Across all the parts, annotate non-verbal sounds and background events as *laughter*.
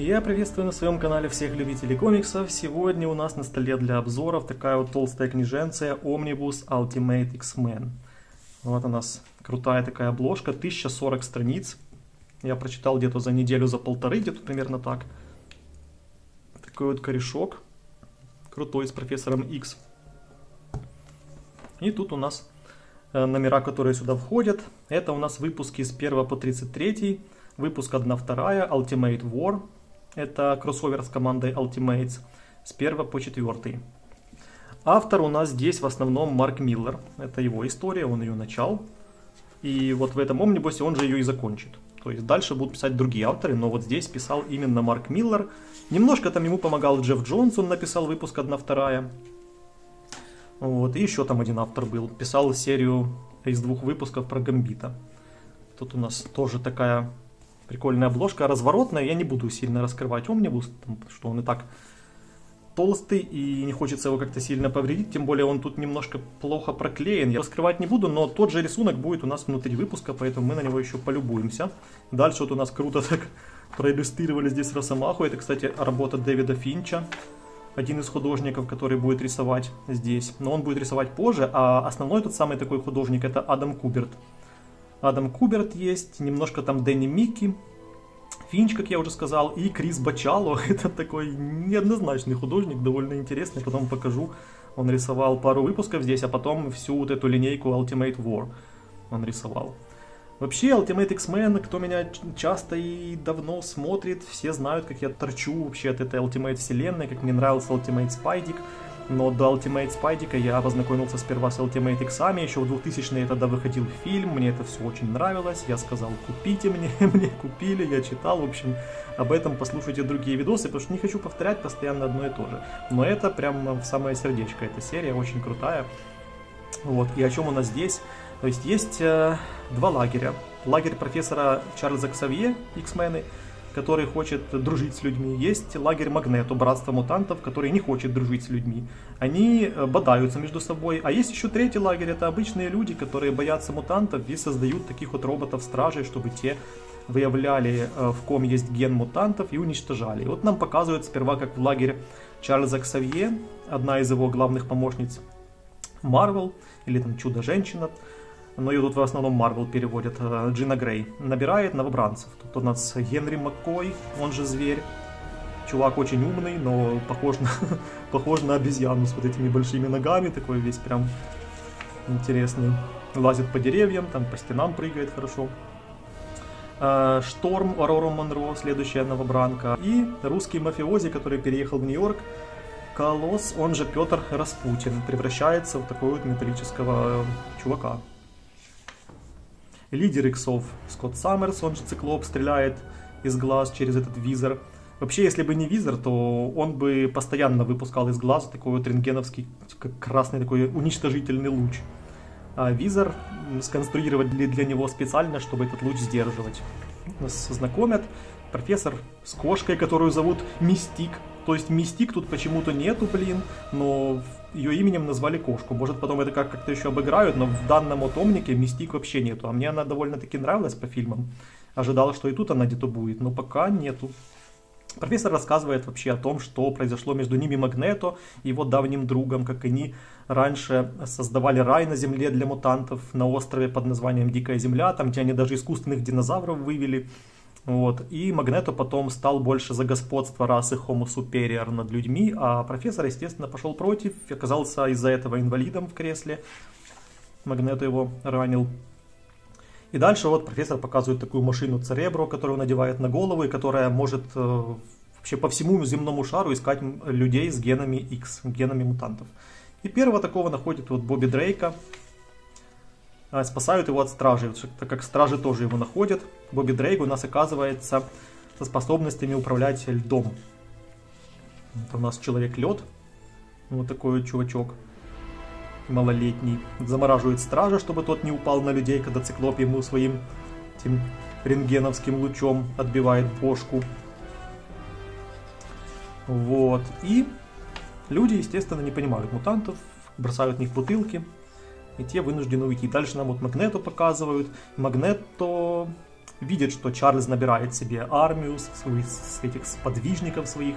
Я приветствую на своем канале всех любителей комиксов. Сегодня у нас на столе для обзоров такая вот толстая книженция Omnibus Ultimate X-Men. Вот у нас крутая такая обложка, 1040 страниц. Я прочитал где-то за неделю, за полторы, где-то примерно так. Такой вот корешок, крутой, с профессором X. И тут у нас э, номера, которые сюда входят. Это у нас выпуски с 1 по 33, выпуск 1-2, Ultimate War, это кроссовер с командой Ultimates с 1 по 4. Автор у нас здесь в основном Марк Миллер. Это его история, он ее начал. И вот в этом омнибусе он же ее и закончит. То есть дальше будут писать другие авторы, но вот здесь писал именно Марк Миллер. Немножко там ему помогал Джефф Джонс, он написал выпуск 1-2. Вот, и еще там один автор был. Писал серию из двух выпусков про Гамбита. Тут у нас тоже такая Прикольная обложка, разворотная. Я не буду сильно раскрывать омнибус, что он и так толстый и не хочется его как-то сильно повредить, тем более он тут немножко плохо проклеен. Я раскрывать не буду, но тот же рисунок будет у нас внутри выпуска, поэтому мы на него еще полюбуемся. Дальше вот у нас круто *laughs* так проиллюстрировали здесь Росомаху. Это, кстати, работа Дэвида Финча, один из художников, который будет рисовать здесь. Но он будет рисовать позже, а основной тот самый такой художник это Адам Куберт. Адам Куберт есть, немножко там Дэнни Микки, Финч, как я уже сказал, и Крис Бачало. *laughs* Это такой неоднозначный художник, довольно интересный, потом покажу. Он рисовал пару выпусков здесь, а потом всю вот эту линейку Ultimate War он рисовал. Вообще, Ultimate X-Men, кто меня часто и давно смотрит, все знают, как я торчу вообще от этой Ultimate вселенной, как мне нравился Ultimate Spidey но до Ultimate Спайдика я познакомился сперва с Ultimate X, еще в 2000-е тогда выходил фильм, мне это все очень нравилось, я сказал, купите мне, *laughs* мне купили, я читал, в общем, об этом послушайте другие видосы, потому что не хочу повторять постоянно одно и то же. Но это прям в самое сердечко, эта серия очень крутая. Вот, и о чем у нас здесь? То есть есть э, два лагеря. Лагерь профессора Чарльза Ксавье, X-мены, который хочет дружить с людьми. Есть лагерь Магнету, братство мутантов, который не хочет дружить с людьми. Они э, бодаются между собой. А есть еще третий лагерь, это обычные люди, которые боятся мутантов и создают таких вот роботов-стражей, чтобы те выявляли, э, в ком есть ген мутантов и уничтожали. И вот нам показывают сперва, как в лагере Чарльза Ксавье, одна из его главных помощниц, Марвел, или там Чудо-женщина, но ее тут в основном Марвел переводят, э, Джина Грей, набирает новобранцев. Тут у нас Генри Маккой, он же Зверь. Чувак очень умный, но похож на, *laughs* похож на обезьяну с вот этими большими ногами, такой весь прям интересный. Лазит по деревьям, там по стенам прыгает хорошо. Э, Шторм, Арора Монро, следующая новобранка. И русский мафиози, который переехал в Нью-Йорк, Колосс, он же Петр Распутин, превращается в такого вот металлического чувака. Лидер иксов Скотт Саммерс, он же циклоп, стреляет из глаз через этот визор. Вообще, если бы не визор, то он бы постоянно выпускал из глаза такой вот рентгеновский, красный такой уничтожительный луч. А визор сконструировали для него специально, чтобы этот луч сдерживать. Нас знакомят профессор с кошкой, которую зовут Мистик. То есть Мистик тут почему-то нету, блин, но ее именем назвали кошку. Может потом это как- как-то еще обыграют, но в данном томнике Мистик вообще нету. А мне она довольно-таки нравилась по фильмам. Ожидал, что и тут она где-то будет, но пока нету. Профессор рассказывает вообще о том, что произошло между ними Магнето и его давним другом, как они раньше создавали рай на земле для мутантов на острове под названием Дикая Земля, там где они даже искусственных динозавров вывели. Вот. И Магнето потом стал больше за господство расы Homo Superior над людьми, а профессор, естественно, пошел против, оказался из-за этого инвалидом в кресле. Магнето его ранил. И дальше вот профессор показывает такую машину Церебро, которую он надевает на голову, и которая может э, вообще по всему земному шару искать людей с генами X, генами мутантов. И первого такого находит вот Бобби Дрейка, спасают его от стражи, так как стражи тоже его находят. Бобби Дрейк у нас оказывается со способностями управлять льдом. Это у нас человек-лед, вот такой вот чувачок малолетний. Замораживает стража, чтобы тот не упал на людей, когда циклоп ему своим этим рентгеновским лучом отбивает бошку. Вот. И люди, естественно, не понимают мутантов, бросают в них бутылки, и те вынуждены уйти. Дальше нам вот Магнето показывают. Магнето видит, что Чарльз набирает себе армию своих, этих сподвижников своих,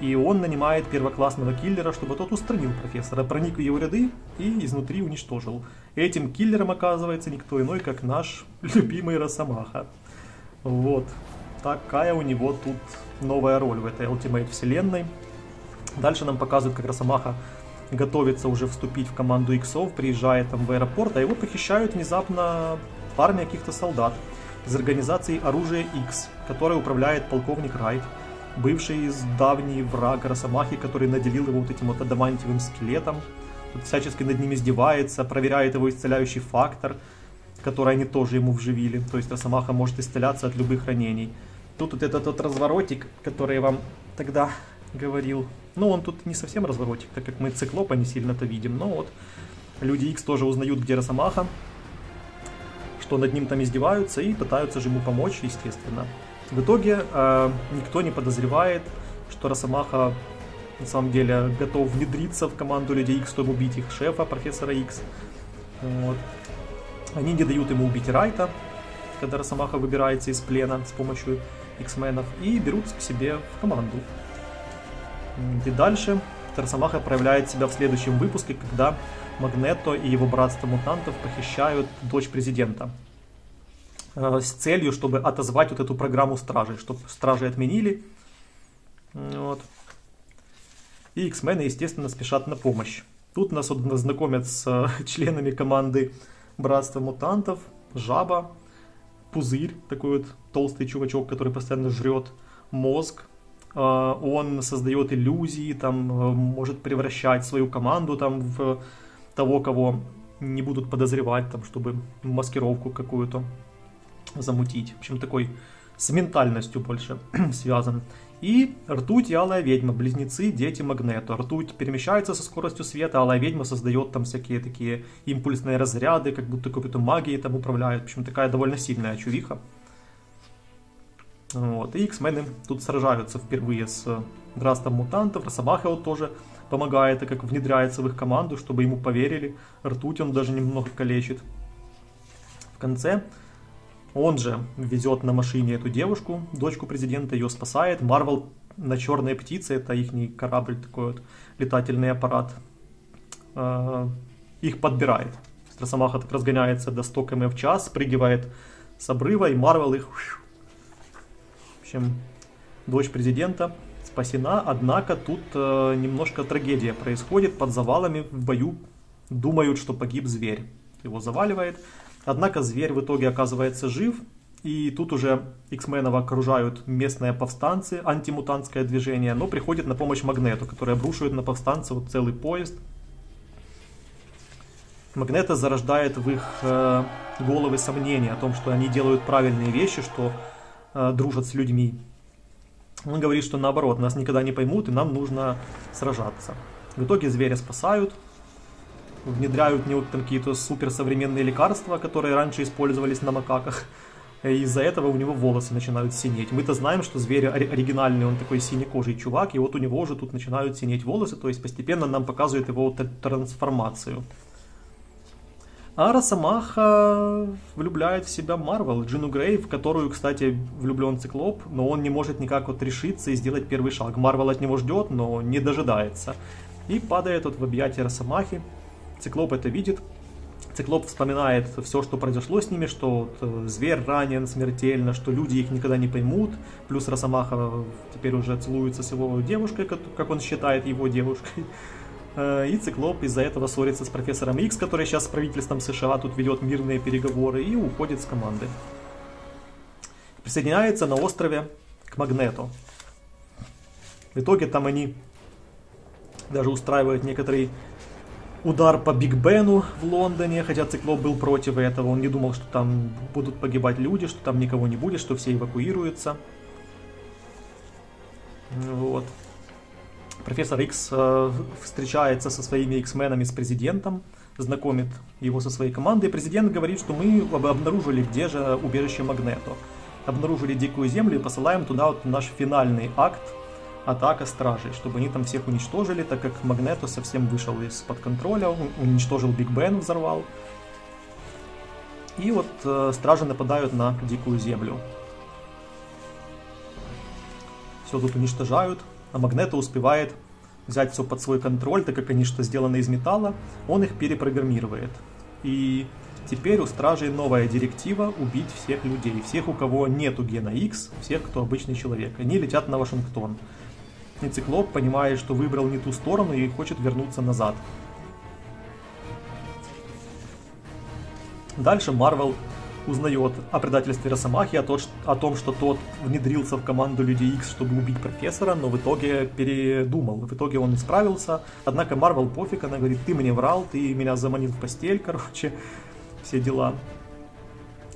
и он нанимает первоклассного киллера, чтобы тот устранил профессора, проник в его ряды и изнутри уничтожил. Этим киллером оказывается никто иной, как наш *laughs* любимый Росомаха. Вот. Такая у него тут новая роль в этой Ultimate вселенной. Дальше нам показывают, как Росомаха готовится уже вступить в команду иксов, приезжает там в аэропорт, а его похищают внезапно армия каких-то солдат из организации Оружие X, которой управляет полковник Райт, бывший давний враг Росомахи, который наделил его вот этим вот адамантиевым скелетом, тут всячески над ним издевается, проверяет его исцеляющий фактор, который они тоже ему вживили, то есть Росомаха может исцеляться от любых ранений. Тут вот этот вот разворотик, который я вам тогда говорил, ну он тут не совсем разворотик, так как мы циклопа не сильно-то видим, но вот люди X тоже узнают, где Росомаха, что над ним там издеваются и пытаются же ему помочь, естественно. В итоге э, никто не подозревает, что Росомаха на самом деле готов внедриться в команду Людей X, чтобы убить их шефа, профессора X. Вот. Они не дают ему убить Райта, когда Росомаха выбирается из плена с помощью X-менов, и берут к себе в команду. И дальше Росомаха проявляет себя в следующем выпуске, когда Магнето и его братство мутантов похищают дочь президента э, с целью, чтобы отозвать вот эту программу стражей, чтобы стражи отменили. Вот. И X-мены, естественно, спешат на помощь. Тут нас вот знакомят с э, *laughs* членами команды Братства Мутантов, Жаба, Пузырь, такой вот толстый чувачок, который постоянно жрет мозг. Э, он создает иллюзии, там может превращать свою команду там в того, кого не будут подозревать, там, чтобы маскировку какую-то замутить. В общем, такой с ментальностью больше *clears throat* связан. И ртуть и алая ведьма, близнецы, дети Магнето. Ртуть перемещается со скоростью света, алая ведьма создает там всякие такие импульсные разряды, как будто какой-то магией там управляет. В общем, такая довольно сильная чувиха. Вот. И X-мены тут сражаются впервые с Драстом Мутантов. Росомаха вот тоже помогает, и как внедряется в их команду, чтобы ему поверили. Ртуть он даже немного калечит. В конце он же везет на машине эту девушку, дочку президента, ее спасает. Марвел на черной птице, это их корабль, такой вот летательный аппарат, э, их подбирает. Росомаха так разгоняется до 100 км в час, спрыгивает с обрыва, и Марвел их... Общем, дочь президента спасена, однако тут э, немножко трагедия происходит. Под завалами в бою думают, что погиб зверь. Его заваливает. Однако зверь в итоге оказывается жив, и тут уже X-менов окружают местные повстанцы, антимутантское движение, но приходит на помощь Магнету, который обрушивает на повстанцев вот целый поезд. Магнета зарождает в их э, головы сомнения о том, что они делают правильные вещи, что дружат с людьми. Он говорит, что наоборот, нас никогда не поймут, и нам нужно сражаться. В итоге зверя спасают, внедряют в него там какие-то суперсовременные лекарства, которые раньше использовались на макаках. Из-за этого у него волосы начинают синеть. Мы-то знаем, что зверь оригинальный, он такой синекожий чувак, и вот у него уже тут начинают синеть волосы, то есть постепенно нам показывают его трансформацию. А Росомаха влюбляет в себя Марвел, Джину Грей, в которую, кстати, влюблен Циклоп, но он не может никак вот решиться и сделать первый шаг. Марвел от него ждет, но не дожидается. И падает вот в объятия Росомахи. Циклоп это видит. Циклоп вспоминает все, что произошло с ними, что вот, э, зверь ранен смертельно, что люди их никогда не поймут. Плюс Росомаха теперь уже целуется с его девушкой, как он считает его девушкой. Э, и Циклоп из-за этого ссорится с профессором Икс, который сейчас с правительством США тут ведет мирные переговоры, и уходит с команды. Присоединяется на острове к Магнету. В итоге там они даже устраивают некоторый удар по Биг Бену в Лондоне, хотя Циклоп был против этого, он не думал, что там будут погибать люди, что там никого не будет, что все эвакуируются. Вот. Профессор Икс э, встречается со своими X-менами с президентом, знакомит его со своей командой. Президент говорит, что мы обнаружили, где же убежище Магнето. Обнаружили дикую землю и посылаем туда вот наш финальный акт атака стражей, чтобы они там всех уничтожили, так как Магнето совсем вышел из-под контроля, уничтожил Биг Бен, взорвал. И вот э, стражи нападают на дикую землю. Все тут уничтожают, а Магнето успевает взять все под свой контроль, так как они что сделаны из металла, он их перепрограммирует. И теперь у стражей новая директива убить всех людей, всех, у кого нету гена X, всех, кто обычный человек. Они летят на Вашингтон. И Циклоп понимает, что выбрал не ту сторону и хочет вернуться назад. Дальше Марвел узнает о предательстве Росомахи, о, о том, что тот внедрился в команду Людей Икс, чтобы убить профессора, но в итоге передумал. В итоге он исправился. Однако Марвел пофиг, она говорит, ты мне врал, ты меня заманил в постель, *laughs* короче, все дела.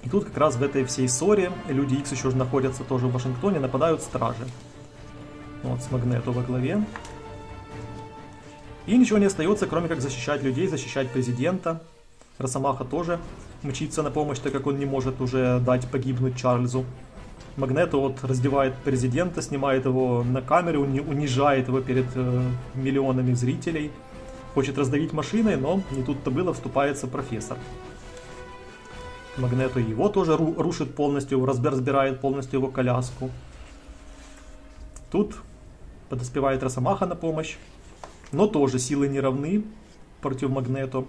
И тут как раз в этой всей ссоре Люди Икс еще же находятся тоже в Вашингтоне, нападают стражи. Вот, с Магнето во главе. И ничего не остается, кроме как защищать людей, защищать президента. Росомаха тоже мчится на помощь, так как он не может уже дать погибнуть Чарльзу. Магнето вот раздевает президента, снимает его на камеру, унижает его перед э, миллионами зрителей. Хочет раздавить машиной, но не тут-то было, вступается профессор. Магнето его тоже ру рушит полностью, разбирает полностью его коляску. Тут подоспевает Росомаха на помощь, но тоже силы не равны против Магнето.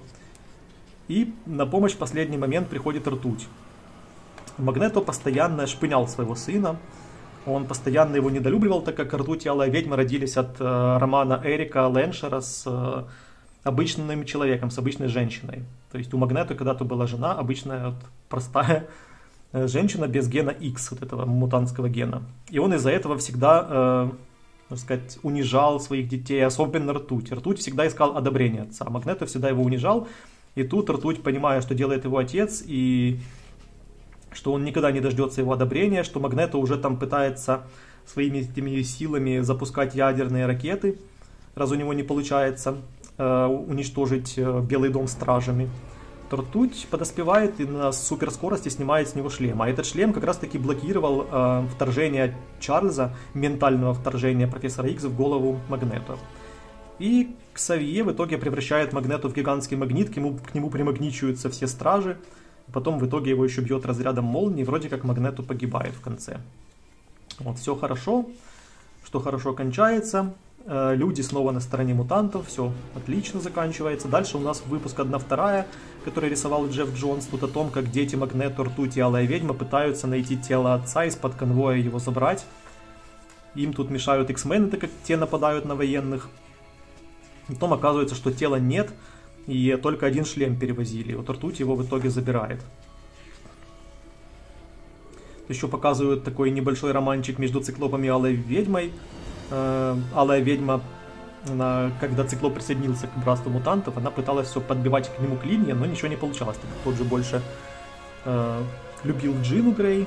И на помощь в последний момент приходит ртуть. Магнето постоянно шпынял своего сына. Он постоянно его недолюбливал, так как ртуть и алая ведьма родились от э, романа Эрика Леншера с э, обычным человеком, с обычной женщиной. То есть у Магнето когда-то была жена, обычная вот, простая э, женщина без гена X, вот этого мутантского гена. И он из-за этого всегда, э, можно сказать, унижал своих детей, особенно ртуть. Ртуть всегда искал одобрение отца. Магнето всегда его унижал, и тут Ртуть, понимая, что делает его отец, и что он никогда не дождется его одобрения, что Магнето уже там пытается своими этими силами запускать ядерные ракеты, раз у него не получается э, уничтожить э, Белый дом стражами, то Ртуть подоспевает и на суперскорости снимает с него шлем. А этот шлем как раз таки блокировал э, вторжение Чарльза, ментального вторжения профессора Икс в голову Магнето. И Ксавье в итоге превращает Магнету в гигантский магнит, к нему, к нему примагничиваются все стражи. Потом в итоге его еще бьет разрядом молнии, вроде как Магнету погибает в конце. Вот, все хорошо, что хорошо кончается. Э, люди снова на стороне мутантов, все отлично заканчивается. Дальше у нас выпуск 1-2, который рисовал Джефф Джонс. Тут о том, как дети Магнету, Ртуть и Алая Ведьма пытаются найти тело отца из-под конвоя его забрать. Им тут мешают X-мены, так как те нападают на военных. Потом оказывается, что тела нет, и только один шлем перевозили. Вот ртуть его в итоге забирает. Еще показывают такой небольшой романчик между циклопом и Алой Ведьмой. Э, Алая Ведьма, она, когда циклоп присоединился к братству мутантов, она пыталась все подбивать к нему клинья, но ничего не получалось. Так тот же больше э, любил Джину Грей.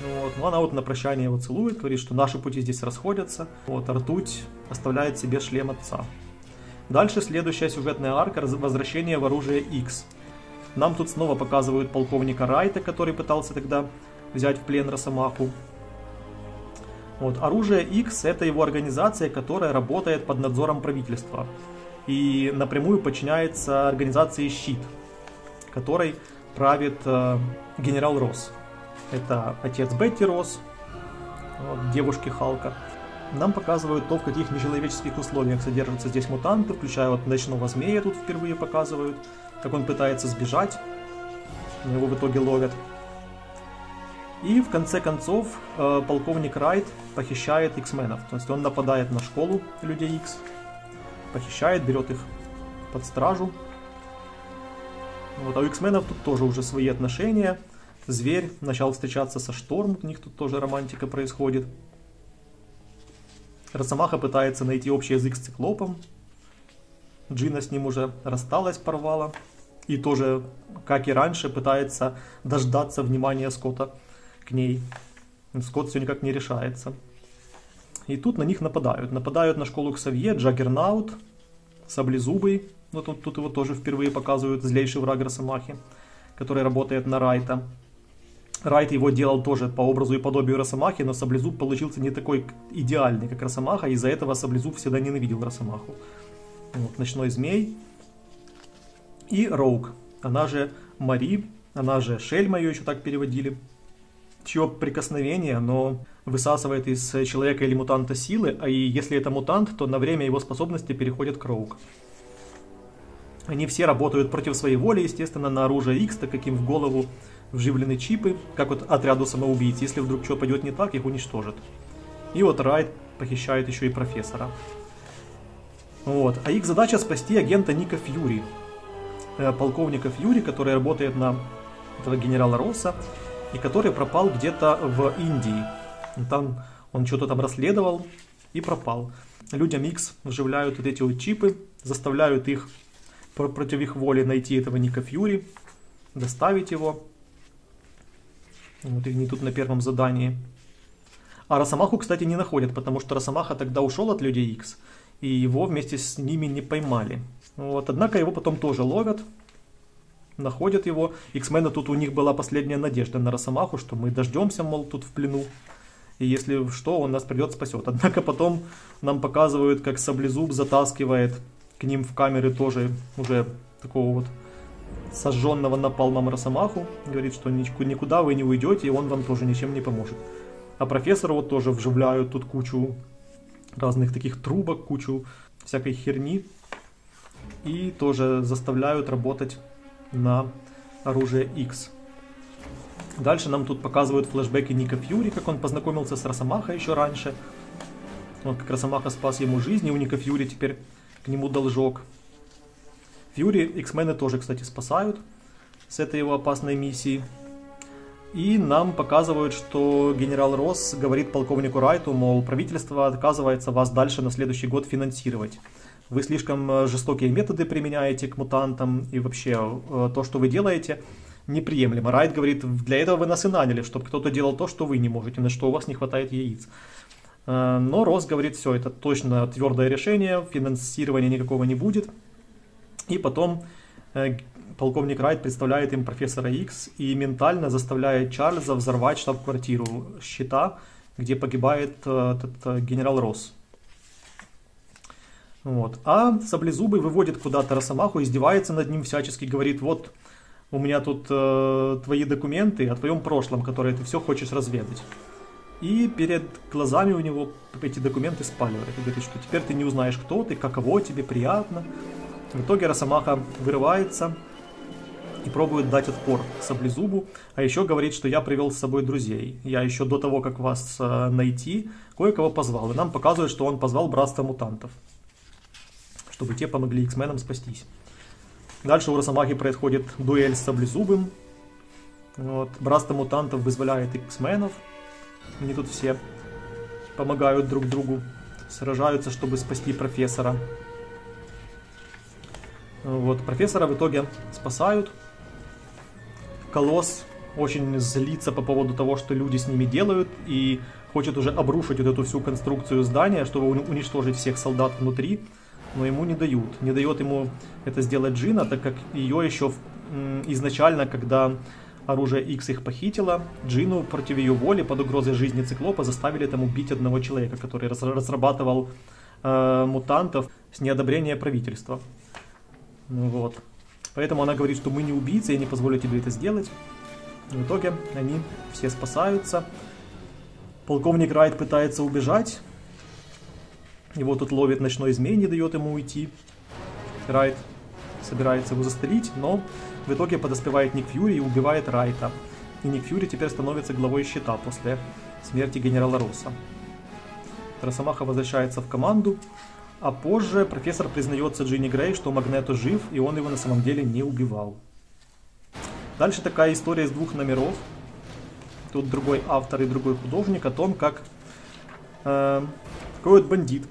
Вот. Но она вот на прощание его целует, говорит, что наши пути здесь расходятся. Вот, ртуть оставляет себе шлем отца. Дальше следующая сюжетная арка «Возвращение в оружие X». Нам тут снова показывают полковника Райта, который пытался тогда взять в плен Росомаху. Вот, оружие X это его организация, которая работает под надзором правительства и напрямую подчиняется организации Щит, которой правит э, генерал Росс. Это отец Бетти Росс, вот, девушки Халка нам показывают то, в каких нечеловеческих условиях содержатся здесь мутанты, включая вот ночного змея тут впервые показывают, как он пытается сбежать, его в итоге ловят. И в конце концов э, полковник Райт похищает X-менов, то есть он нападает на школу Людей X, похищает, берет их под стражу. Вот, а у X-менов тут тоже уже свои отношения. Зверь начал встречаться со Шторм, у них тут тоже романтика происходит. Росомаха пытается найти общий язык с циклопом. Джина с ним уже рассталась, порвала. И тоже, как и раньше, пытается дождаться внимания Скотта к ней. Скотт все никак не решается. И тут на них нападают. Нападают на школу Ксавье, Джаггернаут, Саблезубый. Вот тут, тут его тоже впервые показывают, злейший враг Росомахи, который работает на Райта. Райт его делал тоже по образу и подобию Росомахи, но Саблезуб получился не такой идеальный, как Росомаха, из-за этого Саблезуб всегда ненавидел Росомаху. Вот, Ночной Змей и Роук, она же Мари, она же Шельма ее еще так переводили, чье прикосновение, оно высасывает из человека или мутанта силы, а и если это мутант, то на время его способности переходят к Роук. Они все работают против своей воли, естественно, на оружие X, так как им в голову вживлены чипы, как вот отряду самоубийц. Если вдруг что пойдет не так, их уничтожат. И вот Райт похищает еще и профессора. Вот. А их задача спасти агента Ника Фьюри, э, полковника Фьюри, который работает на этого генерала Росса, и который пропал где-то в Индии. Там он что-то там расследовал и пропал. Людям X вживляют вот эти вот чипы, заставляют их против их воли найти этого Ника Фьюри, доставить его. Вот они тут на первом задании. А Росомаху, кстати, не находят, потому что Росомаха тогда ушел от Людей X, и его вместе с ними не поймали. Вот, однако его потом тоже ловят, находят его. X-мены тут у них была последняя надежда на Росомаху, что мы дождемся, мол, тут в плену. И если что, он нас придет спасет. Однако потом нам показывают, как Саблезуб затаскивает к ним в камеры тоже уже такого вот сожженного напалмом Росомаху. Говорит, что никуда вы не уйдете, и он вам тоже ничем не поможет. А профессора вот тоже вживляют тут кучу разных таких трубок, кучу всякой херни. И тоже заставляют работать на оружие X. Дальше нам тут показывают флешбеки Ника Фьюри, как он познакомился с Росомахой еще раньше. Вот как Росомаха спас ему жизнь, и у Ника Фьюри теперь к нему должок. Фьюри X-мены тоже, кстати, спасают с этой его опасной миссии. И нам показывают, что генерал Росс говорит полковнику Райту, мол, правительство отказывается вас дальше на следующий год финансировать. Вы слишком э, жестокие методы применяете к мутантам, и вообще э, то, что вы делаете, неприемлемо. Райт говорит, для этого вы нас и наняли, чтобы кто-то делал то, что вы не можете, на что у вас не хватает яиц. Э, но Росс говорит, все, это точно твердое решение, финансирования никакого не будет. И потом полковник Райт представляет им профессора X и ментально заставляет Чарльза взорвать штаб-квартиру щита, где погибает этот генерал Росс. Вот. А Саблезубый выводит куда-то Росомаху, издевается над ним всячески, говорит, вот у меня тут э, твои документы о твоем прошлом, которые ты все хочешь разведать. И перед глазами у него эти документы спаливает. И говорит, что теперь ты не узнаешь, кто ты, каково тебе, приятно. В итоге Росомаха вырывается и пробует дать отпор Саблезубу, а еще говорит, что я привел с собой друзей. Я еще до того, как вас э, найти, кое-кого позвал. И нам показывают, что он позвал братство мутантов чтобы те помогли X-менам спастись. Дальше у Росомахи происходит дуэль с Саблезубым. Вот. Братство мутантов вызволяет X-менов. Они тут все помогают друг другу, сражаются, чтобы спасти профессора. Вот. Профессора в итоге спасают. Колосс очень злится по поводу того, что люди с ними делают, и хочет уже обрушить вот эту всю конструкцию здания, чтобы уничтожить всех солдат внутри но ему не дают. Не дает ему это сделать Джина, так как ее еще изначально, когда оружие X их похитило, Джину против ее воли под угрозой жизни Циклопа заставили там убить одного человека, который разрабатывал э, мутантов с неодобрения правительства. Ну вот. Поэтому она говорит, что мы не убийцы, я не позволю тебе это сделать. В итоге они все спасаются. Полковник Райт пытается убежать, его тут ловит ночной змей, не дает ему уйти. Райт собирается его застрелить, но в итоге подоспевает Ник Фьюри и убивает Райта. И Ник Фьюри теперь становится главой щита после смерти генерала Росса. Росомаха возвращается в команду, а позже профессор признается Джинни Грей, что Магнето жив, и он его на самом деле не убивал. Дальше такая история из двух номеров. Тут другой автор и другой художник о том, как э, такой вот бандит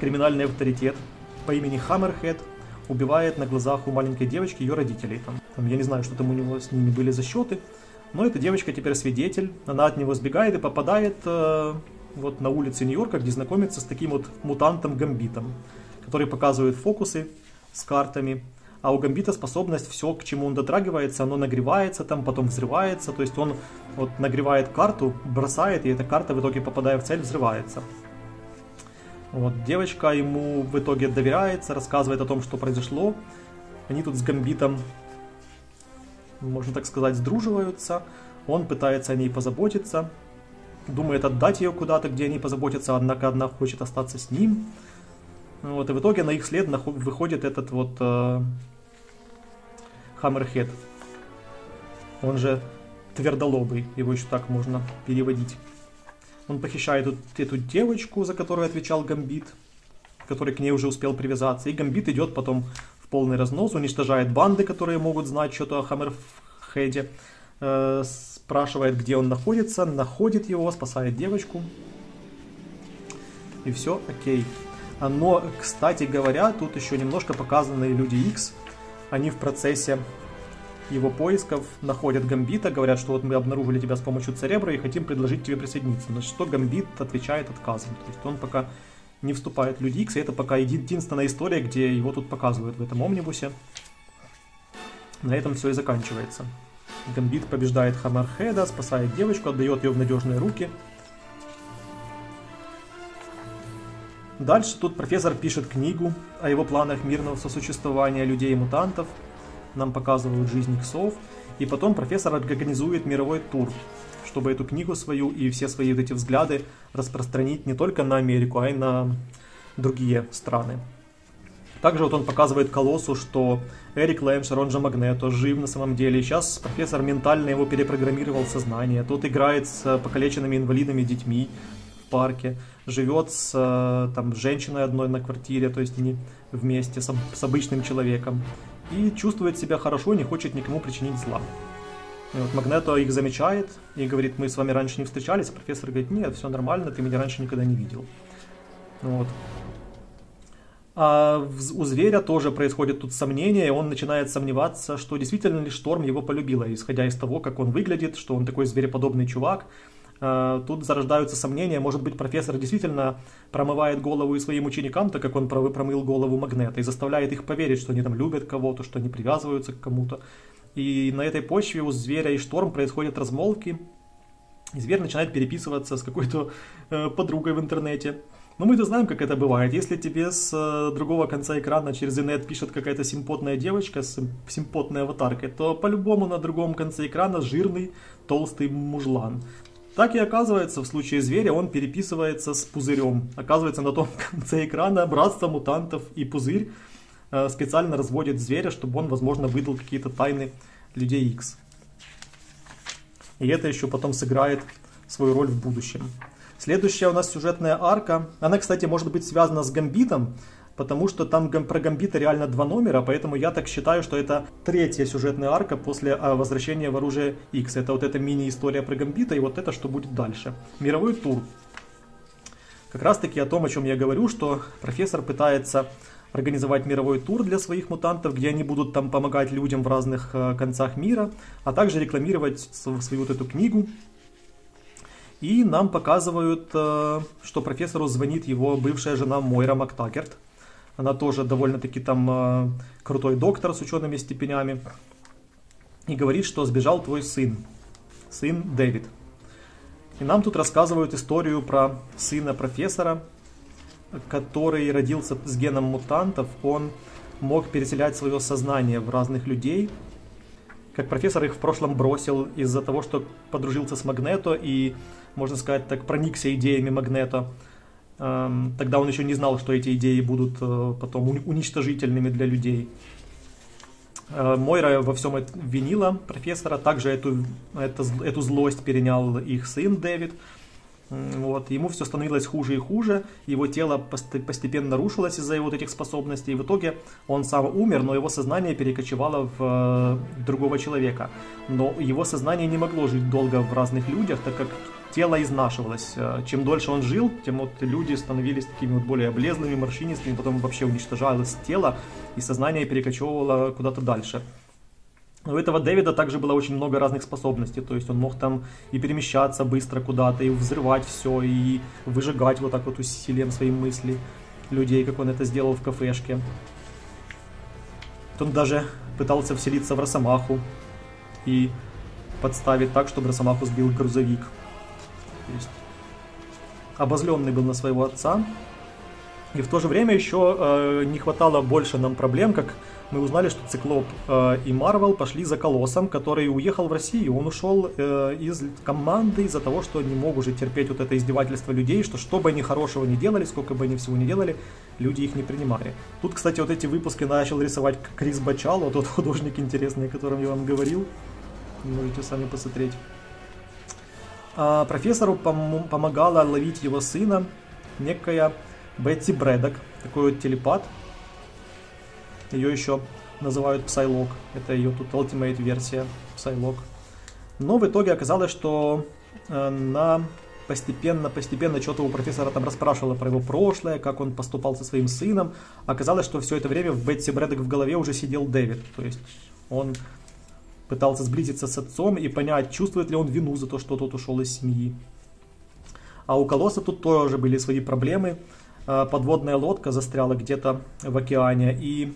криминальный авторитет по имени Хаммерхед убивает на глазах у маленькой девочки ее родителей. Там, там, я не знаю, что там у него с ними были за счеты, но эта девочка теперь свидетель, она от него сбегает и попадает э, вот на улице Нью-Йорка, где знакомится с таким вот мутантом Гамбитом, который показывает фокусы с картами, а у Гамбита способность все, к чему он дотрагивается, оно нагревается там, потом взрывается, то есть он вот нагревает карту, бросает, и эта карта в итоге, попадая в цель, взрывается. Вот, девочка ему в итоге доверяется, рассказывает о том, что произошло. Они тут с Гамбитом можно так сказать, сдруживаются. Он пытается о ней позаботиться, думает отдать ее куда-то, где они позаботятся, однако одна хочет остаться с ним. Вот, и в итоге на их след выходит этот вот э, Хаммерхед. Он же твердолобый, его еще так можно переводить. Он похищает эту, эту девочку, за которую отвечал Гамбит, который к ней уже успел привязаться. И Гамбит идет потом в полный разнос, уничтожает банды, которые могут знать что-то о Хаммерхеде. Э, спрашивает, где он находится, находит его, спасает девочку. И все окей. Но, кстати говоря, тут еще немножко показаны Люди X. Они в процессе его поисков находят Гамбита, говорят, что вот мы обнаружили тебя с помощью Церебра и хотим предложить тебе присоединиться. На что Гамбит отвечает отказом. То есть он пока не вступает в Люди X, и это пока единственная история, где его тут показывают в этом омнибусе. На этом все и заканчивается. Гамбит побеждает Хаммерхеда, спасает девочку, отдает ее в надежные руки. Дальше тут профессор пишет книгу о его планах мирного сосуществования людей и мутантов. Нам показывают жизнь иксов. И потом профессор организует мировой тур, чтобы эту книгу свою и все свои вот эти взгляды распространить не только на Америку, а и на другие страны. Также вот он показывает Колоссу, что Эрик Лэмшер, он же Магнето, жив на самом деле. Сейчас профессор ментально его перепрограммировал сознание. Тот играет с покалеченными инвалидами детьми в парке. Живет с там, женщиной одной на квартире, то есть они вместе с, с обычным человеком. И чувствует себя хорошо, не хочет никому причинить зла. И вот Магнето их замечает и говорит, мы с вами раньше не встречались. А профессор говорит, нет, все нормально, ты меня раньше никогда не видел. Вот. А у зверя тоже происходит тут сомнение, и он начинает сомневаться, что действительно ли Шторм его полюбила, исходя из того, как он выглядит, что он такой звереподобный чувак. А, тут зарождаются сомнения, может быть, профессор действительно промывает голову и своим ученикам, так как он промыл голову Магнета, и заставляет их поверить, что они там любят кого-то, что они привязываются к кому-то. И на этой почве у зверя и Шторм происходят размолвки, и зверь начинает переписываться с какой-то э, подругой в интернете. Но мы-то знаем, как это бывает. Если тебе с э, другого конца экрана через инет пишет какая-то симпотная девочка с симпотной аватаркой, то по-любому на другом конце экрана жирный, толстый мужлан. Так и оказывается, в случае зверя он переписывается с пузырем. Оказывается, на том *laughs* конце экрана братство мутантов и пузырь э, специально разводит зверя, чтобы он, возможно, выдал какие-то тайны людей X. И это еще потом сыграет свою роль в будущем. Следующая у нас сюжетная арка. Она, кстати, может быть связана с Гамбитом, потому что там про Гамбита реально два номера, поэтому я так считаю, что это третья сюжетная арка после а, возвращения в оружие X. Это вот эта мини-история про Гамбита и вот это, что будет дальше. Мировой тур. Как раз таки о том, о чем я говорю, что профессор пытается организовать мировой тур для своих мутантов, где они будут там помогать людям в разных э, концах мира, а также рекламировать свою вот эту книгу и нам показывают, э, что профессору звонит его бывшая жена Мойра Мактагерт. Она тоже довольно-таки там э, крутой доктор с учеными степенями. И говорит, что сбежал твой сын, сын Дэвид. И нам тут рассказывают историю про сына профессора, который родился с геном мутантов. Он мог переселять свое сознание в разных людей. Как профессор их в прошлом бросил из-за того, что подружился с Магнето и можно сказать так, проникся идеями Магнета. Эм, тогда он еще не знал, что эти идеи будут э, потом уничтожительными для людей. Э, Мойра во всем винила профессора, также эту, эту, эту злость перенял их сын Дэвид. Вот. Ему все становилось хуже и хуже, его тело постепенно рушилось из-за его вот этих способностей, и в итоге он сам умер, но его сознание перекочевало в э, другого человека. Но его сознание не могло жить долго в разных людях, так как тело изнашивалось. Э, чем дольше он жил, тем вот люди становились такими вот более облезлыми, морщинистыми, потом вообще уничтожалось тело, и сознание перекочевывало куда-то дальше. У этого Дэвида также было очень много разных способностей, то есть он мог там и перемещаться быстро куда-то, и взрывать все, и выжигать вот так вот усилием своей мысли людей, как он это сделал в кафешке. Он даже пытался вселиться в Росомаху и подставить так, чтобы Росомаху сбил грузовик. То есть обозленный был на своего отца, И в то же время еще э, не хватало больше нам проблем, как мы узнали, что Циклоп э, и Марвел пошли за Колоссом, который уехал в Россию. Он ушел э, из команды из-за того, что не мог уже терпеть вот это издевательство людей, что что бы они хорошего не делали, сколько бы они всего не делали, люди их не принимали. Тут, кстати, вот эти выпуски начал рисовать Крис Бачало, тот *laughs* художник интересный, о котором я вам говорил. Можете сами посмотреть. А профессору пом- помогала ловить его сына некая Бетти Брэдок, такой вот телепат. Ее еще называют Psylocke. Это ее тут Ultimate версия Psylocke. Но в итоге оказалось, что э, на постепенно, постепенно что-то у профессора там расспрашивала про его прошлое, как он поступал со своим сыном. Оказалось, что все это время в Бетти Брэдок в голове уже сидел Дэвид. То есть он пытался сблизиться с отцом и понять, чувствует ли он вину за то, что тот ушел из семьи. А у Колосса тут тоже были свои проблемы. Э, подводная лодка застряла где-то в океане, и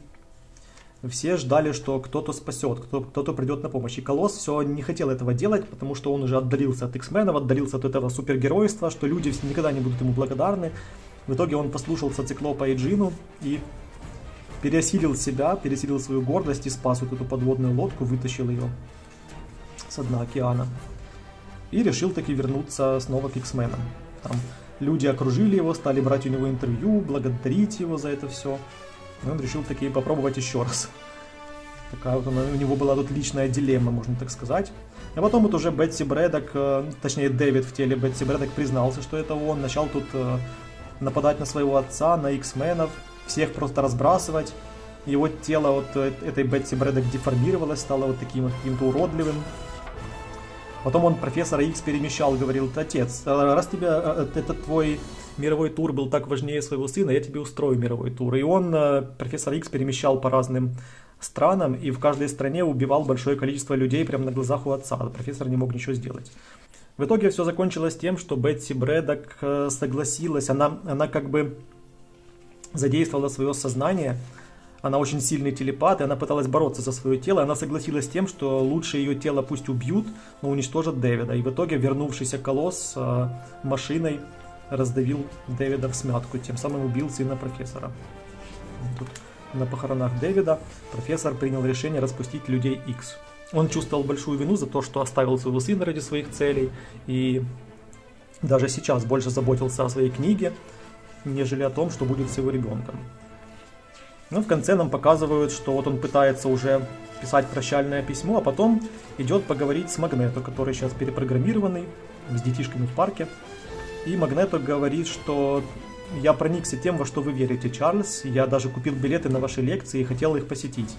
все ждали, что кто-то спасет, кто, кто-то придет на помощь. И Колосс все не хотел этого делать, потому что он уже отдалился от X-менов, отдалился от этого супергеройства, что люди никогда не будут ему благодарны. В итоге он послушался Циклопа и Джину и пересилил себя, пересилил свою гордость и спас вот эту подводную лодку, вытащил ее с дна океана. И решил таки вернуться снова к X-менам. Там люди окружили его, стали брать у него интервью, благодарить его за это все. И он решил таки попробовать еще раз. Такая вот у него была тут личная дилемма, можно так сказать. А потом вот уже Бетси Брэдок, э, точнее Дэвид в теле Бетси Брэдок признался, что это он. Начал тут э, нападать на своего отца, на X-менов, всех просто разбрасывать. Его тело вот э, этой Бетси Брэдок деформировалось, стало вот таким каким-то уродливым. Потом он профессора X перемещал, говорил, отец, раз тебя этот твой мировой тур был так важнее своего сына, я тебе устрою мировой тур. И он, э, профессор X, перемещал по разным странам и в каждой стране убивал большое количество людей прямо на глазах у отца. Профессор не мог ничего сделать. В итоге все закончилось тем, что Бетси Брэдок э, согласилась, она, она как бы задействовала свое сознание, она очень сильный телепат, и она пыталась бороться за свое тело. Она согласилась с тем, что лучше ее тело пусть убьют, но уничтожат Дэвида. И в итоге вернувшийся колосс э, машиной раздавил Дэвида в смятку, тем самым убил сына профессора. Тут на похоронах Дэвида профессор принял решение распустить людей X. Он чувствовал большую вину за то, что оставил своего сына ради своих целей, и даже сейчас больше заботился о своей книге, нежели о том, что будет с его ребенком. Но в конце нам показывают, что вот он пытается уже писать прощальное письмо, а потом идет поговорить с Магнето, который сейчас перепрограммированный, с детишками в парке. И Магнето говорит, что я проникся тем, во что вы верите, Чарльз. Я даже купил билеты на ваши лекции и хотел их посетить.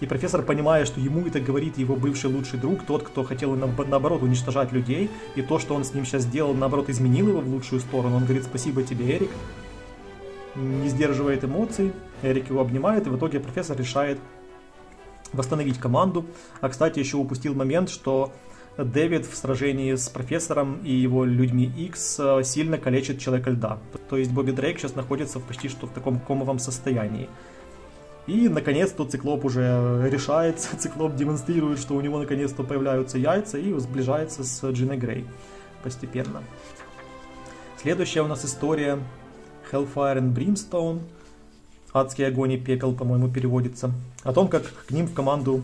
И профессор, понимая, что ему это говорит его бывший лучший друг, тот, кто хотел наоборот уничтожать людей, и то, что он с ним сейчас сделал, наоборот, изменил его в лучшую сторону, он говорит спасибо тебе, Эрик, не сдерживает эмоций, Эрик его обнимает, и в итоге профессор решает восстановить команду. А, кстати, еще упустил момент, что Дэвид в сражении с профессором и его людьми X э, сильно калечит Человека Льда. То есть Бобби Дрейк сейчас находится почти что в таком комовом состоянии. И, наконец-то, Циклоп уже решается, *laughs* Циклоп демонстрирует, что у него наконец-то появляются яйца и сближается с Джиной Грей постепенно. Следующая у нас история Hellfire and Brimstone. Адский огонь и пепел, по-моему, переводится. О том, как к ним в команду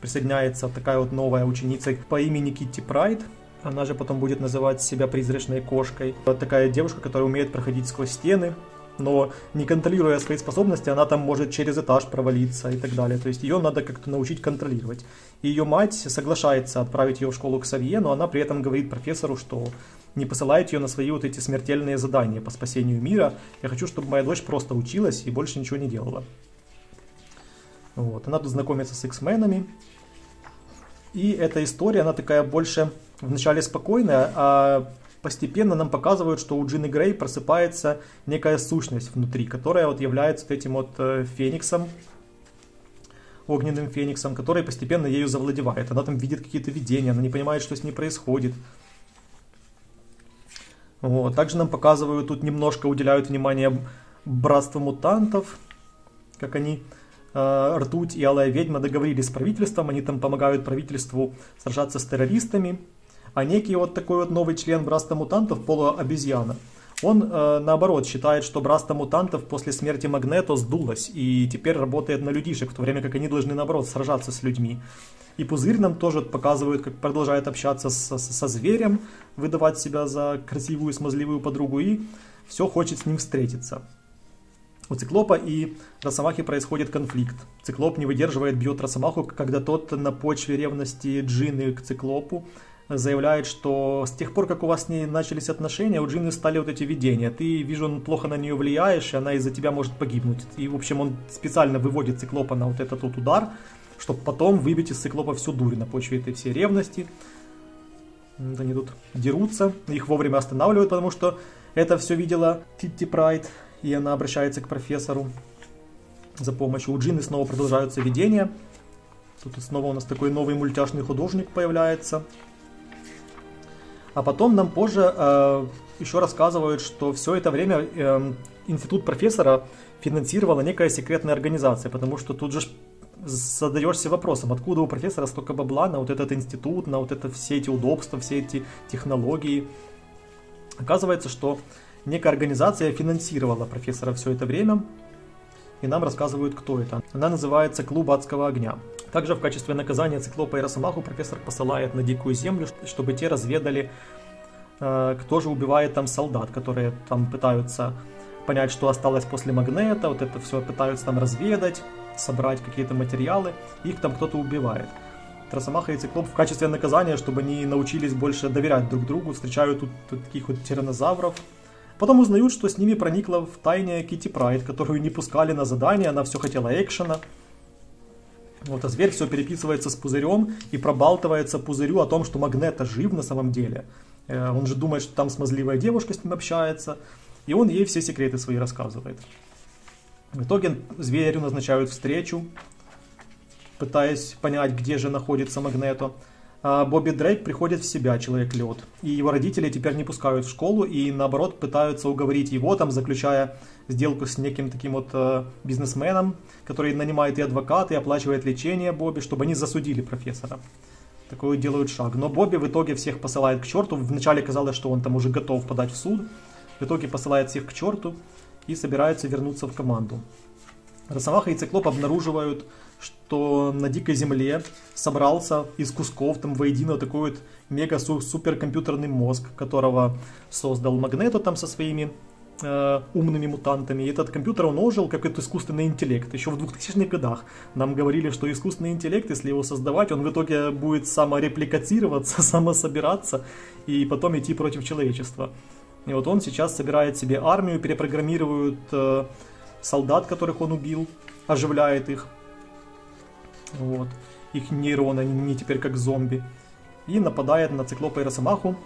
присоединяется такая вот новая ученица по имени Китти Прайд. Она же потом будет называть себя призрачной кошкой. Вот такая девушка, которая умеет проходить сквозь стены, но не контролируя свои способности, она там может через этаж провалиться и так далее. То есть ее надо как-то научить контролировать. И ее мать соглашается отправить ее в школу к Савье, но она при этом говорит профессору, что не посылает ее на свои вот эти смертельные задания по спасению мира. Я хочу, чтобы моя дочь просто училась и больше ничего не делала. Вот. Она тут знакомится с X-менами, и эта история, она такая больше вначале спокойная, а постепенно нам показывают, что у Джины Грей просыпается некая сущность внутри, которая вот является вот этим вот э, фениксом, огненным фениксом, который постепенно ею завладевает. Она там видит какие-то видения, она не понимает, что с ней происходит. Вот. Также нам показывают, тут немножко уделяют внимание братству мутантов, как они Э, Ртуть и Алая Ведьма договорились с правительством, они там помогают правительству сражаться с террористами, а некий вот такой вот новый член Братства Мутантов, полуобезьяна, Он, э, наоборот, считает, что братство мутантов после смерти Магнето сдулось и теперь работает на людишек, в то время как они должны, наоборот, сражаться с людьми. И Пузырь нам тоже показывает, как продолжает общаться со, со зверем, выдавать себя за красивую, смазливую подругу и все хочет с ним встретиться. У Циклопа и Росомахи происходит конфликт. Циклоп не выдерживает, бьет Росомаху, когда тот на почве ревности Джины к Циклопу заявляет, что с тех пор, как у вас с ней начались отношения, у Джины стали вот эти видения. Ты, вижу, он плохо на нее влияешь, и она из-за тебя может погибнуть. И, в общем, он специально выводит Циклопа на вот этот вот удар, чтобы потом выбить из Циклопа всю дурь на почве этой всей ревности. Вот они тут дерутся, их вовремя останавливают, потому что это все видела Титти Прайд, и она обращается к профессору за помощью. У Джины снова продолжаются видения. Тут снова у нас такой новый мультяшный художник появляется. А потом нам позже э, еще рассказывают, что все это время э, институт профессора финансировала некая секретная организация, потому что тут же задаешься вопросом, откуда у профессора столько бабла на вот этот институт, на вот это все эти удобства, все эти технологии. Оказывается, что некая организация финансировала профессора все это время, и нам рассказывают, кто это. Она называется «Клуб адского огня». Также в качестве наказания Циклопа и Росомаху профессор посылает на Дикую Землю, чтобы те разведали, э, кто же убивает там солдат, которые там пытаются понять, что осталось после Магнета, вот это все пытаются там разведать, собрать какие-то материалы, их там кто-то убивает. Росомаха и Циклоп в качестве наказания, чтобы они научились больше доверять друг другу, встречают тут, тут таких вот тиранозавров, Потом узнают, что с ними проникла в тайне Кити Прайд, которую не пускали на задание, она все хотела экшена. Вот, а зверь все переписывается с пузырем и пробалтывается пузырю о том, что Магнета жив на самом деле. Э, он же думает, что там смазливая девушка с ним общается, и он ей все секреты свои рассказывает. В итоге зверю назначают встречу, пытаясь понять, где же находится Магнето. А Бобби Дрейк приходит в себя, Человек-лед. И его родители теперь не пускают в школу и наоборот пытаются уговорить его, там, заключая сделку с неким таким вот э, бизнесменом, который нанимает и адвоката, и оплачивает лечение Бобби, чтобы они засудили профессора. Такой делают шаг. Но Бобби в итоге всех посылает к черту. Вначале казалось, что он там уже готов подать в суд. В итоге посылает всех к черту и собирается вернуться в команду. Росомаха и Циклоп обнаруживают что на дикой земле собрался из кусков там воедино такой вот мега суперкомпьютерный мозг, которого создал Магнето там со своими э, умными мутантами. И этот компьютер он ожил как это искусственный интеллект. Еще в 2000-х годах нам говорили, что искусственный интеллект, если его создавать, он в итоге будет саморепликацироваться, *laughs* самособираться и потом идти против человечества. И вот он сейчас собирает себе армию, перепрограммирует э, солдат, которых он убил, оживляет их вот. Их нейроны, они теперь как зомби. И нападает на Циклопа и Росомаху.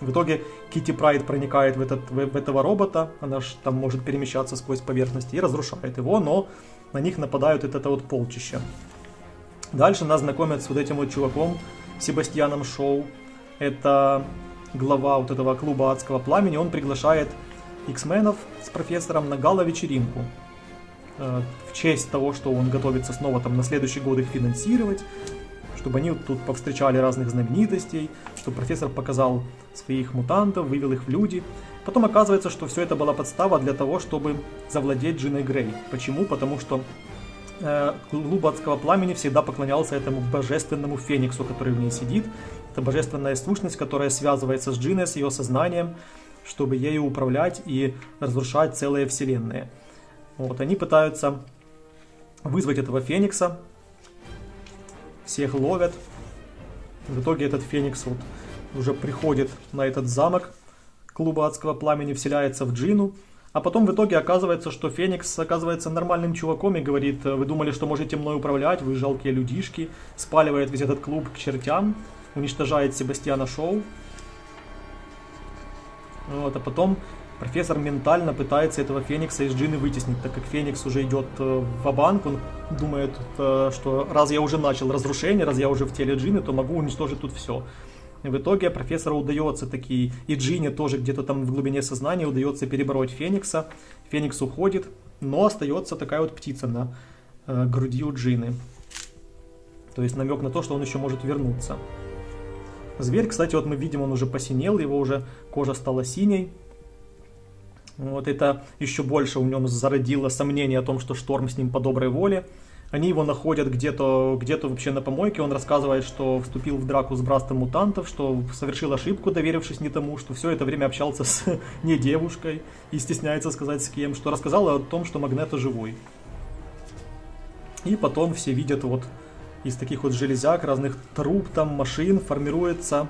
В итоге Кити Прайд проникает в, этот, в, в этого робота, она же там может перемещаться сквозь поверхности и разрушает его, но на них нападают это, это вот полчища. Дальше нас знакомят с вот этим вот чуваком, Себастьяном Шоу. Это глава вот этого клуба адского пламени. Он приглашает X-менов с профессором на гала-вечеринку. Э, в честь того, что он готовится снова там на следующий год их финансировать, чтобы они тут повстречали разных знаменитостей, чтобы профессор показал своих мутантов, вывел их в люди. Потом оказывается, что все это была подстава для того, чтобы завладеть Джиной Грей. Почему? Потому что э, клуб адского пламени всегда поклонялся этому божественному фениксу, который в ней сидит. Это божественная сущность, которая связывается с Джиной, с ее сознанием, чтобы ею управлять и разрушать целые вселенные. Вот, они пытаются вызвать этого феникса, всех ловят. В итоге этот феникс вот уже приходит на этот замок клуба адского пламени, вселяется в Джину, а потом в итоге оказывается, что Феникс оказывается нормальным чуваком и говорит, вы думали, что можете мной управлять, вы жалкие людишки, спаливает весь этот клуб к чертям, уничтожает Себастьяна Шоу. Вот, а потом Профессор ментально пытается этого Феникса из Джины вытеснить, так как Феникс уже идет э, в банк он думает, э, что раз я уже начал разрушение, раз я уже в теле Джины, то могу уничтожить тут все. И в итоге профессору удается такие, и Джине тоже где-то там в глубине сознания удается перебороть Феникса. Феникс уходит, но остается такая вот птица на э, груди у Джины. То есть намек на то, что он еще может вернуться. Зверь, кстати, вот мы видим, он уже посинел, его уже кожа стала синей. Вот это еще больше у него зародило сомнение о том, что Шторм с ним по доброй воле. Они его находят где-то где вообще на помойке. Он рассказывает, что вступил в драку с брастом мутантов, что совершил ошибку, доверившись не тому, что все это время общался с *laughs* не девушкой и стесняется сказать с кем, что рассказал о том, что Магнето живой. И потом все видят вот из таких вот железяк, разных труб, там, машин формируется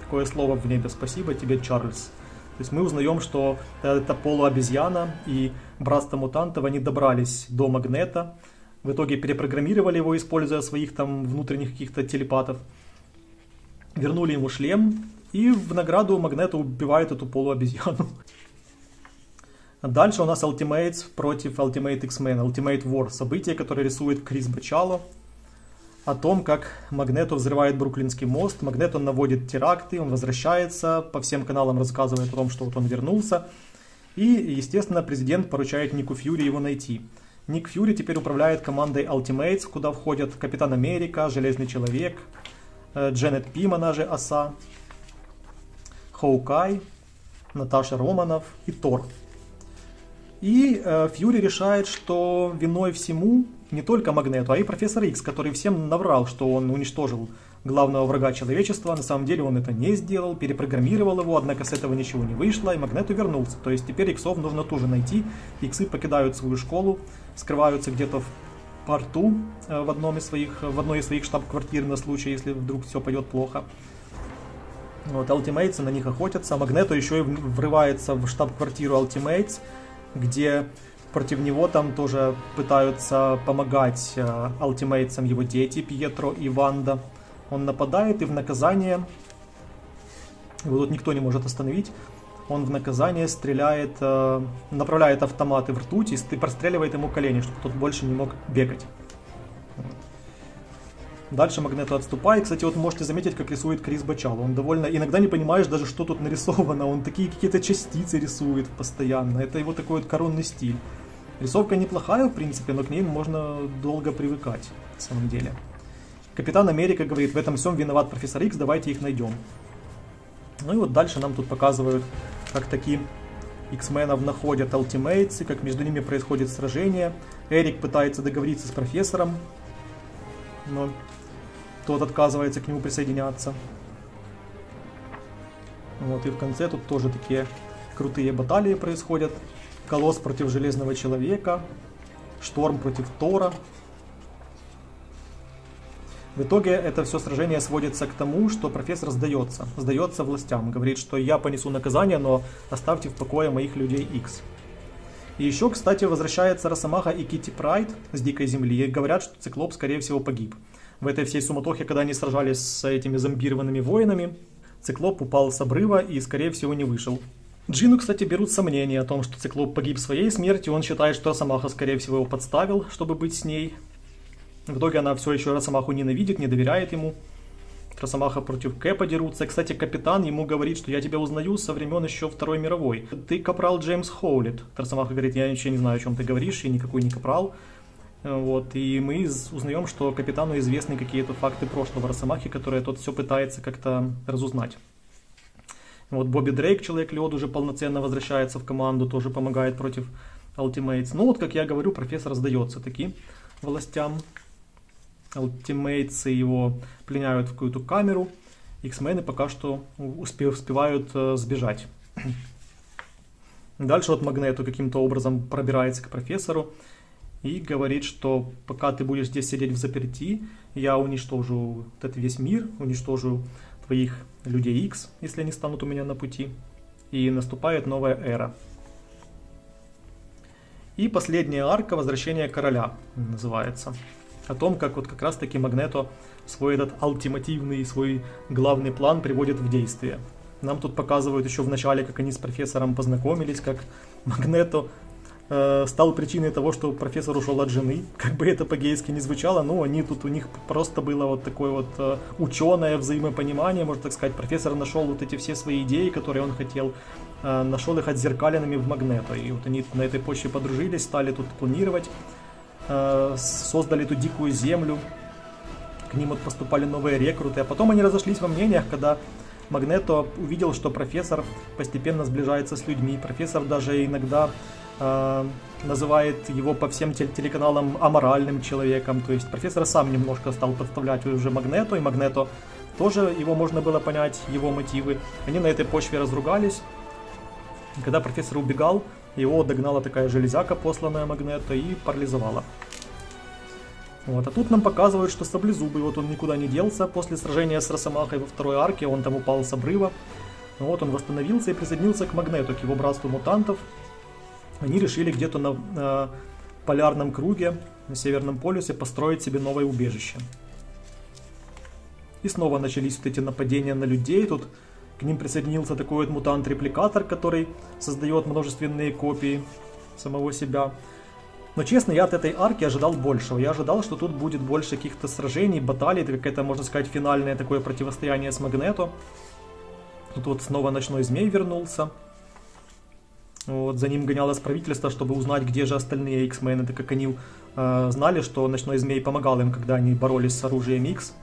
такое слово в небе. Спасибо тебе, Чарльз. То есть мы узнаем, что это полуобезьяна и братство мутантов, они добрались до Магнета, в итоге перепрограммировали его, используя своих там внутренних каких-то телепатов. Вернули ему шлем, и в награду Магнета убивает эту полуобезьяну. Дальше у нас Ultimates против Ultimate X-Men, Ultimate War, событие, которое рисует Крис Бачало. О том, как Магнето взрывает Бруклинский мост, Магнето наводит теракты, он возвращается, по всем каналам рассказывает о том, что вот он вернулся. И, естественно, президент поручает Нику Фьюри его найти. Ник Фьюри теперь управляет командой Ultimates, куда входят Капитан Америка, Железный Человек, э, Дженнет Пим, она же Оса, Хоукай, Наташа Романов и Тор. И э, Фьюри решает, что виной всему не только Магнету, а и Профессор Икс, который всем наврал, что он уничтожил главного врага человечества. На самом деле он это не сделал, перепрограммировал его, однако с этого ничего не вышло, и Магнету вернулся. То есть теперь Иксов нужно тоже найти. Иксы покидают свою школу, скрываются где-то в порту э, в, одном из своих, в одной из своих штаб-квартир на случай, если вдруг все пойдет плохо. Вот, Ultimates на них охотятся. Магнето еще и врывается в штаб-квартиру Ultimates, где против него там тоже пытаются помогать э, ультимейтсам его дети Пьетро и Ванда. Он нападает и в наказание, его тут никто не может остановить, он в наказание стреляет, э, направляет автоматы в ртуть и простреливает ему колени, чтобы тот больше не мог бегать. Дальше Магнето отступает. Кстати, вот можете заметить, как рисует Крис Бачал. Он довольно... Иногда не понимаешь даже, что тут нарисовано. Он такие какие-то частицы рисует постоянно. Это его такой вот коронный стиль. Рисовка неплохая, в принципе, но к ней можно долго привыкать, на самом деле. Капитан Америка говорит, в этом всем виноват профессор Икс, давайте их найдем. Ну и вот дальше нам тут показывают, как такие X-менов находят ультимейтсы, как между ними происходит сражение. Эрик пытается договориться с профессором, но тот отказывается к нему присоединяться. Вот, и в конце тут тоже такие крутые баталии происходят. Колосс против Железного Человека, Шторм против Тора. В итоге это все сражение сводится к тому, что профессор сдается, сдается властям, говорит, что я понесу наказание, но оставьте в покое моих людей X. И еще, кстати, возвращается Росомаха и Китти Прайд с Дикой Земли и говорят, что Циклоп, скорее всего, погиб. В этой всей суматохе, когда они сражались с этими зомбированными воинами, Циклоп упал с обрыва и, скорее всего, не вышел. Джину, кстати, берут сомнения о том, что Циклоп погиб своей смертью. Он считает, что Росомаха, скорее всего, его подставил, чтобы быть с ней. В итоге она все еще Росомаху ненавидит, не доверяет ему. Росомаха против Кэпа дерутся. Кстати, капитан ему говорит, что я тебя узнаю со времен еще Второй мировой. Ты капрал Джеймс Хоулит. Росомаха говорит, я ничего не знаю, о чем ты говоришь, я никакой не капрал. Вот, и мы узнаем, что капитану известны какие-то факты прошлого Росомахи, которые тот все пытается как-то разузнать. Вот Бобби Дрейк, Человек-лед, уже полноценно возвращается в команду, тоже помогает против Ultimates. Ну вот, как я говорю, профессор сдается таки властям. Ultimates его пленяют в какую-то камеру. X-мены пока что успев, успевают э, сбежать. *clears throat* Дальше вот Магнету каким-то образом пробирается к профессору и говорит, что пока ты будешь здесь сидеть в заперти, я уничтожу этот весь мир, уничтожу твоих людей X, если они станут у меня на пути. И наступает новая эра. И последняя арка «Возвращение короля» называется. О том, как вот как раз таки Магнето свой этот ультимативный, свой главный план приводит в действие. Нам тут показывают еще в начале, как они с профессором познакомились, как Магнето Э, стал причиной того, что профессор ушел от жены. *laughs* Как бы это по-гейски не звучало, но они тут у них просто было вот такое вот э, ученое взаимопонимание, можно так сказать. Профессор нашел вот эти все свои идеи, которые он хотел, э, нашел их отзеркаленными в Магнето. И вот они на этой почве подружились, стали тут планировать, создали эту дикую землю. К ним вот поступали новые рекруты, а потом они разошлись во мнениях, когда Магнето увидел, что профессор постепенно сближается с людьми. Профессор даже иногда э, называет его по всем телеканалам аморальным человеком. То есть профессор сам немножко стал подставлять уже Магнето, и Магнето тоже его можно было понять, его мотивы. Они на этой почве разругались. Когда профессор убегал, его догнала такая железяка, посланная Магнето, и парализовала. Вот. А тут нам показывают, что Саблезубый, вот он никуда не делся после сражения с Росомахой во второй арке, он там упал с обрыва. Вот он восстановился и присоединился к Магнету, к его братству мутантов. Они решили где-то на э, полярном круге, на Северном полюсе, построить себе новое убежище. И снова начались вот эти нападения на людей. Тут к ним присоединился такой вот мутант-репликатор, который создает множественные копии самого себя. Но честно, я от этой арки ожидал большего. Я ожидал, что тут будет больше каких-то сражений, баталий, это какое-то, можно сказать, финальное такое противостояние с Магнето. Тут вот снова Ночной Змей вернулся. Вот, за ним гонялось правительство, чтобы узнать, где же остальные X-мены, так как они э, знали, что Ночной Змей помогал им, когда они боролись с оружием X.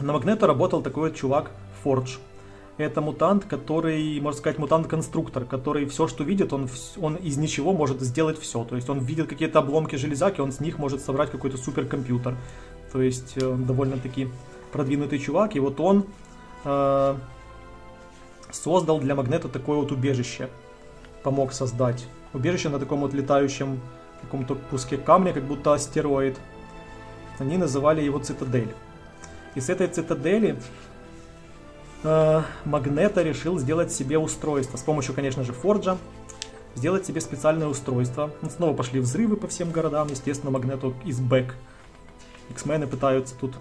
На Магнето работал такой вот чувак Фордж. Это мутант, который, можно сказать, мутант-конструктор, который все, что видит, он, он из ничего может сделать все. То есть он видит какие-то обломки железяки, он с них может собрать какой-то суперкомпьютер. То есть э, довольно-таки продвинутый чувак. И вот он э, создал для Магнета такое вот убежище. Помог создать. Убежище на таком вот летающем каком-то куске камня, как будто астероид. Они называли его цитадель. И с этой цитадели э, Магнета решил сделать себе устройство. С помощью, конечно же, Форджа. Сделать себе специальное устройство. Ну, снова пошли взрывы по всем городам. Естественно, Магнету из бэк. X-мены пытаются тут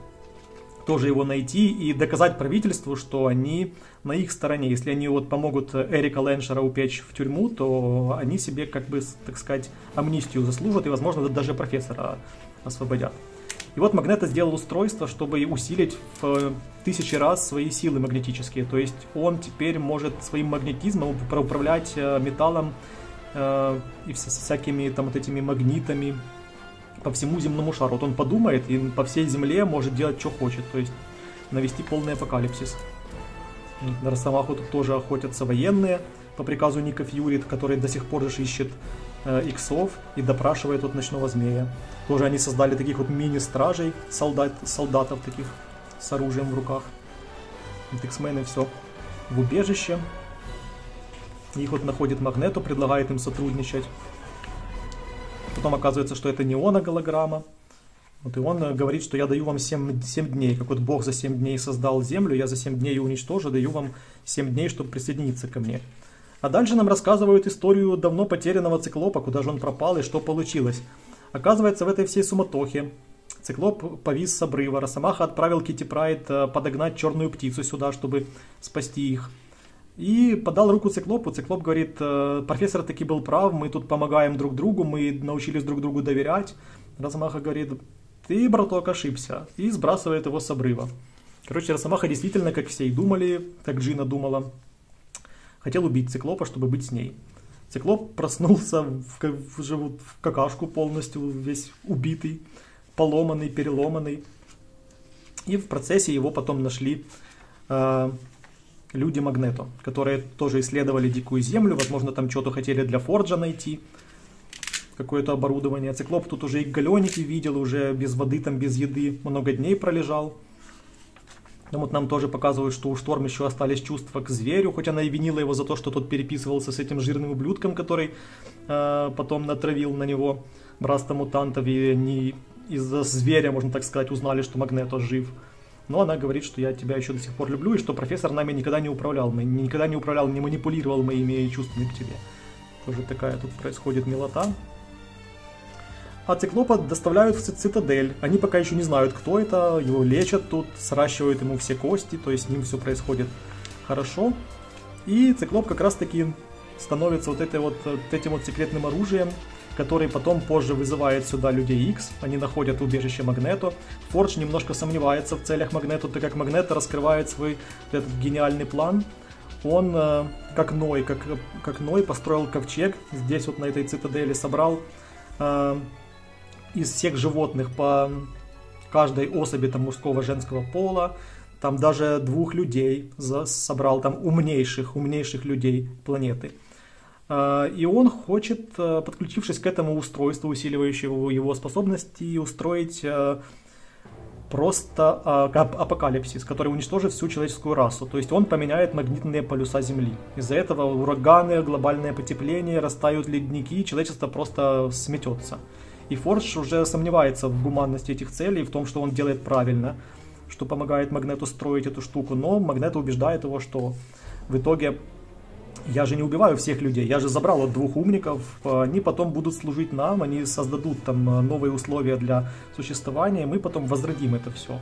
тоже его найти и доказать правительству, что они на их стороне. Если они вот помогут Эрика Лэншера упечь в тюрьму, то они себе, как бы, так сказать, амнистию заслужат и, возможно, даже профессора освободят. И вот Магнето сделал устройство, чтобы усилить в тысячи раз свои силы магнетические. То есть он теперь может своим магнетизмом управлять э, металлом э, и всякими там вот этими магнитами по всему земному шару. Вот он подумает и по всей земле может делать, что хочет. То есть навести полный апокалипсис. На Росомаху тут тоже охотятся военные по приказу Ника Фьюри, который до сих пор же ищет э, иксов и допрашивает от ночного змея. Тоже они создали таких вот мини-стражей, солдат, солдатов таких с оружием в руках. Вот X-мены все в убежище. Их вот находит Магнету, предлагает им сотрудничать. Потом оказывается, что это не он, а голограмма. Вот и он э, говорит, что я даю вам 7, 7 дней. Как вот Бог за 7 дней создал землю, я за 7 дней ее уничтожу, даю вам 7 дней, чтобы присоединиться ко мне. А дальше нам рассказывают историю давно потерянного циклопа, куда же он пропал и что получилось. Оказывается, в этой всей суматохе циклоп повис с обрыва, Росомаха отправил Кити Прайд э, подогнать черную птицу сюда, чтобы спасти их. И подал руку циклопу. Циклоп говорит, «Э, профессор таки был прав, мы тут помогаем друг другу, мы научились друг другу доверять. Росомаха говорит, ты, браток, ошибся. И сбрасывает его с обрыва. Короче, Росомаха действительно, как все и думали, как Джина думала, хотел убить Циклопа, чтобы быть с ней. Циклоп проснулся в, уже вот в какашку полностью, весь убитый, поломанный, переломанный. И в процессе его потом нашли э, люди Магнето, которые тоже исследовали Дикую Землю, возможно, там что-то хотели для Форджа найти, какое-то оборудование. Циклоп тут уже и галеники видел, уже без воды, там без еды, много дней пролежал. Ну вот нам тоже показывают, что у Шторм еще остались чувства к зверю, хоть она и винила его за то, что тот переписывался с этим жирным ублюдком, который э, потом натравил на него братство мутантов, и не из-за зверя, можно так сказать, узнали, что Магнето жив. Но она говорит, что я тебя еще до сих пор люблю, и что профессор нами никогда не управлял, мы никогда не управлял, не манипулировал моими чувствами к тебе. Тоже такая тут происходит милота а Циклопа доставляют в цитадель. Они пока еще не знают, кто это, его лечат тут, сращивают ему все кости, то есть с ним все происходит хорошо. И Циклоп как раз таки становится вот, этой вот, вот этим вот секретным оружием, который потом позже вызывает сюда людей X, они находят убежище Магнето. Фордж немножко сомневается в целях Магнето, так как Магнето раскрывает свой этот гениальный план. Он, э, как Ной, как, как Ной, построил ковчег, здесь вот на этой цитадели собрал э, из всех животных по каждой особи там, мужского, женского пола, там даже двух людей собрал, там умнейших, умнейших людей планеты. А, и он хочет, э, подключившись к этому устройству, усиливающему его способности, устроить э, просто а, апокалипсис, который уничтожит всю человеческую расу. То есть он поменяет магнитные полюса Земли. Из-за этого ураганы, глобальное потепление, растают ледники, человечество просто сметется. И Фордж уже сомневается в гуманности этих целей, в том, что он делает правильно, что помогает Магнету строить эту штуку. Но Магнет убеждает его, что в итоге я же не убиваю всех людей, я же забрал от двух умников, они потом будут служить нам, они создадут там э, новые условия для существования, мы потом возродим это все.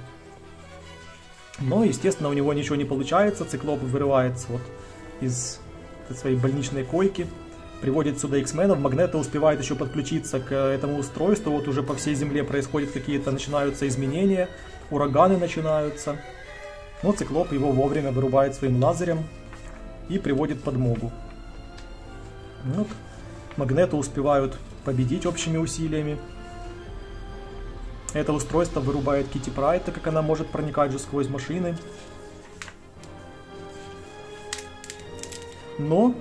Но, естественно, у него ничего не получается, циклоп вырывается вот из своей больничной койки, приводит сюда X-менов, Магнета успевает еще подключиться к этому устройству, вот уже по всей земле происходят какие-то, начинаются изменения, ураганы начинаются. Но Циклоп его вовремя вырубает своим лазерем, и приводит подмогу. Вот. Магнета успевают победить общими усилиями. Это устройство вырубает Кити Прайд, так как она может проникать же сквозь машины. Но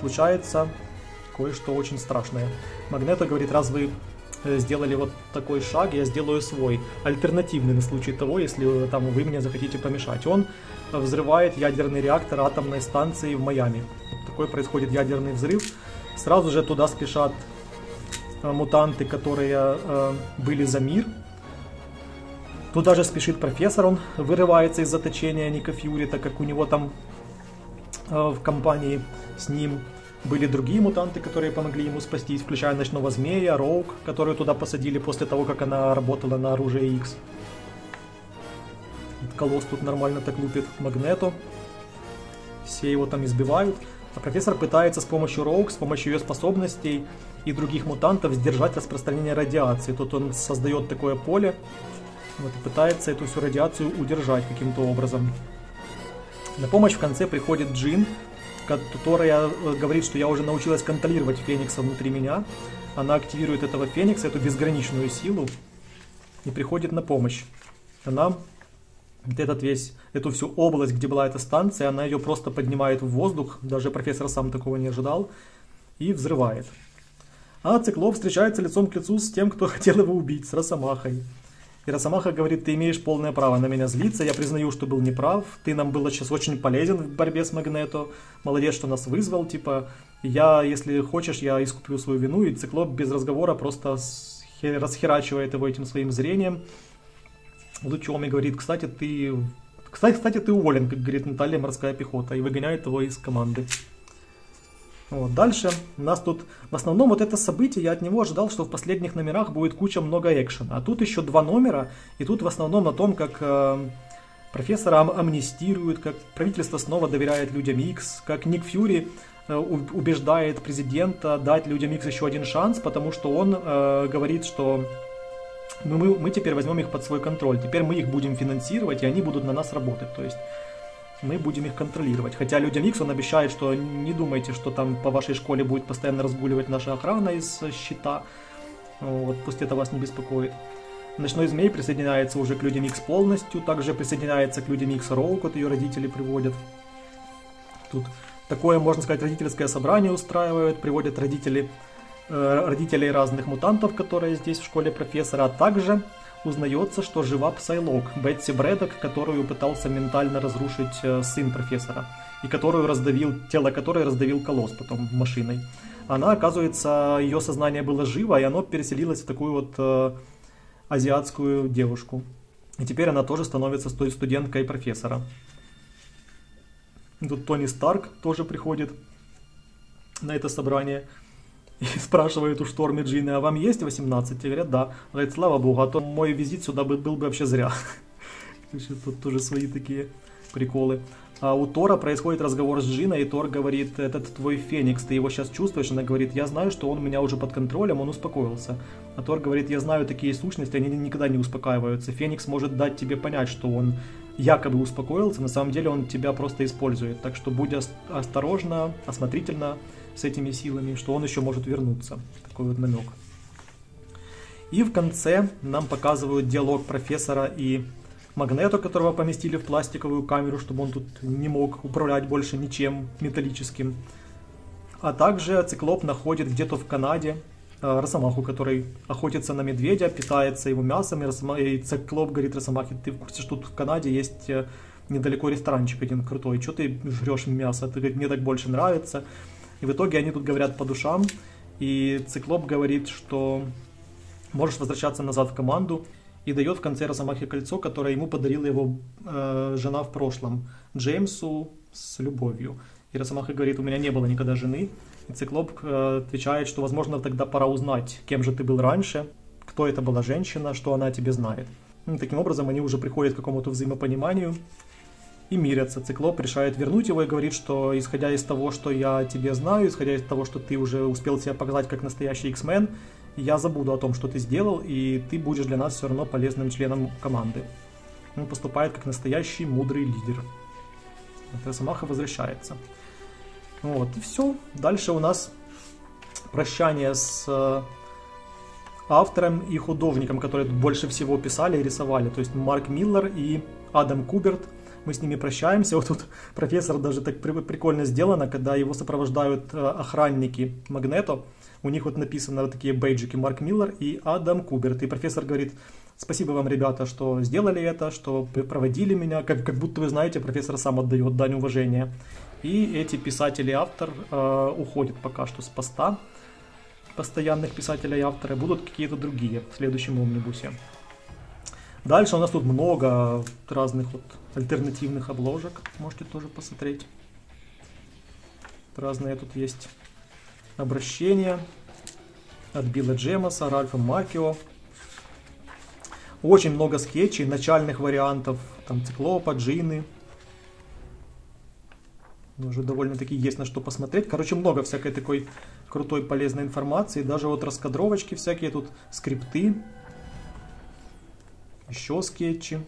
случается кое-что очень страшное. Магнета говорит, раз вы э, сделали вот такой шаг, я сделаю свой, альтернативный на случай того, если э, там вы мне захотите помешать. Он взрывает ядерный реактор атомной станции в Майами. Такой происходит ядерный взрыв. Сразу же туда спешат э, мутанты, которые э, были за мир. Туда же спешит профессор, он вырывается из заточения Ника Фьюри, так как у него там э, в компании с ним были другие мутанты, которые помогли ему спастись, включая Ночного Змея, Роук, которую туда посадили после того, как она работала на оружие X. Колосс тут нормально так лупит Магнету. Все его там избивают. А профессор пытается с помощью Роук, с помощью ее способностей и других мутантов сдержать распространение радиации. Тут он создает такое поле вот, и пытается эту всю радиацию удержать каким-то образом. На помощь в конце приходит Джин, которая э, говорит, что я уже научилась контролировать Феникса внутри меня. Она активирует этого Феникса, эту безграничную силу, и приходит на помощь. Она вот этот весь, эту всю область, где была эта станция, она ее просто поднимает в воздух, даже профессор сам такого не ожидал, и взрывает. А Циклоп встречается лицом к лицу с тем, кто *laughs* хотел его убить, с Росомахой. И Росомаха говорит, ты имеешь полное право на меня злиться, я признаю, что был неправ, ты нам был сейчас очень полезен в борьбе с Магнето, молодец, что нас вызвал, типа, я, если хочешь, я искуплю свою вину, и Циклоп без разговора просто расхерачивает его этим своим зрением, лучом и говорит, кстати, ты... Кстати, кстати, ты уволен, как говорит Наталья, морская пехота, и выгоняет его из команды. Вот. Дальше у нас тут, в основном вот это событие, я от него ожидал, что в последних номерах будет куча много экшена. А тут еще два номера, и тут в основном на том, как э, профессора ам амнистируют, как правительство снова доверяет людям X, как Ник Фьюри э, убеждает президента дать людям X еще один шанс, потому что он э, говорит, что мы, мы, мы теперь возьмем их под свой контроль. Теперь мы их будем финансировать, и они будут на нас работать. То есть мы будем их контролировать. Хотя людям X он обещает, что не думайте, что там по вашей школе будет постоянно разгуливать наша охрана из щита. Вот, пусть это вас не беспокоит. Ночной змей присоединяется уже к людям X полностью, также присоединяется к людям X Роук, вот ее родители приводят. Тут такое, можно сказать, родительское собрание устраивают, приводят родители Э, родителей разных мутантов, которые здесь в школе профессора, а также узнается, что жива Псайлок, Бетси Брэдок, которую пытался ментально разрушить э, сын профессора, и которую раздавил, тело которой раздавил колосс потом машиной. Она, оказывается, ее сознание было живо, и оно переселилось в такую вот э, азиатскую девушку. И теперь она тоже становится студенткой профессора. Тут Тони Старк тоже приходит на это собрание и спрашивают у Шторми Джины, а вам есть 18? И говорят, да. Говорит, слава богу, а то мой визит сюда был, бы вообще зря. *laughs* Тут тоже свои такие приколы. А у Тора происходит разговор с Джиной, и Тор говорит, этот твой Феникс, ты его сейчас чувствуешь? Она говорит, я знаю, что он у меня уже под контролем, он успокоился. А Тор говорит, я знаю такие сущности, они никогда не успокаиваются. Феникс может дать тебе понять, что он якобы успокоился, на самом деле он тебя просто использует. Так что будь осторожна, осмотрительно, с этими силами, что он еще может вернуться. Такой вот намек. И в конце нам показывают диалог профессора и Магнето, которого поместили в пластиковую камеру, чтобы он тут не мог управлять больше ничем металлическим. А также Циклоп находит где-то в Канаде э, Росомаху, который охотится на медведя, питается его мясом, и, Росома... и Циклоп говорит Росомахе, ты в курсе, что тут в Канаде есть э, недалеко ресторанчик один крутой, что ты жрешь мясо, ты говорит, мне так больше нравится. И в итоге они тут говорят по душам, и Циклоп говорит, что можешь возвращаться назад в команду, и дает в конце Росомахе кольцо, которое ему подарила его э, жена в прошлом, Джеймсу с любовью. И Росомаха говорит, у меня не было никогда жены. И Циклоп э, отвечает, что, возможно, тогда пора узнать, кем же ты был раньше, кто это была женщина, что она о тебе знает. И таким образом они уже приходят к какому-то взаимопониманию и мирятся. Циклоп решает вернуть его и говорит, что исходя из того, что я тебе знаю, исходя из того, что ты уже успел себя показать как настоящий X-Men, я забуду о том, что ты сделал, и ты будешь для нас все равно полезным членом команды. Он поступает как настоящий мудрый лидер. Росомаха возвращается. Вот, и все. Дальше у нас прощание с э, автором и художником, которые больше всего писали и рисовали. То есть Марк Миллер и Адам Куберт. Мы с ними прощаемся. *laughs* Вот тут профессор даже так прикольно сделано, когда его сопровождают э, охранники Магнето у них вот написано вот такие бейджики Марк Миллер и Адам Куберт. И профессор говорит, спасибо вам, ребята, что сделали это, что проводили меня, как, как будто вы знаете, профессор сам отдает дань уважения. И эти писатели и автор э, уходят пока что с поста постоянных писателей и автора, будут какие-то другие в следующем омнибусе. Дальше у нас тут много разных вот альтернативных обложек, можете тоже посмотреть. Разные тут есть обращение от Билла Джемаса, Ральфа Макио. Очень много скетчей, начальных вариантов, там Циклопа, Джины. Уже довольно-таки есть на что посмотреть. Короче, много всякой такой крутой полезной информации. Даже вот раскадровочки всякие, тут скрипты. Еще скетчи.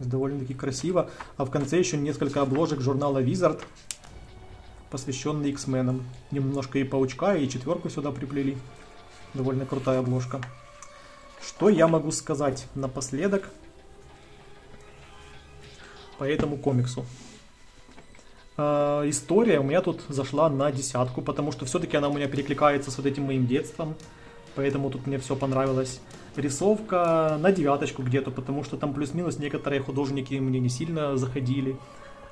Довольно-таки красиво. А в конце еще несколько обложек журнала Wizard посвященный X-менам. Немножко и паучка, и четверку сюда приплели. Довольно крутая обложка. Что я могу сказать напоследок по этому комиксу? Э, история у меня тут зашла на десятку, потому что все-таки она у меня перекликается с вот этим моим детством. Поэтому тут мне все понравилось. Рисовка на девяточку где-то, потому что там плюс-минус некоторые художники мне не сильно заходили